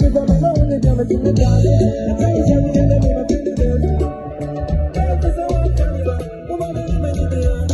别管那红的、白的、紫的、花的，再鲜艳的你把根留住。哎，多少年了，我们依然记得。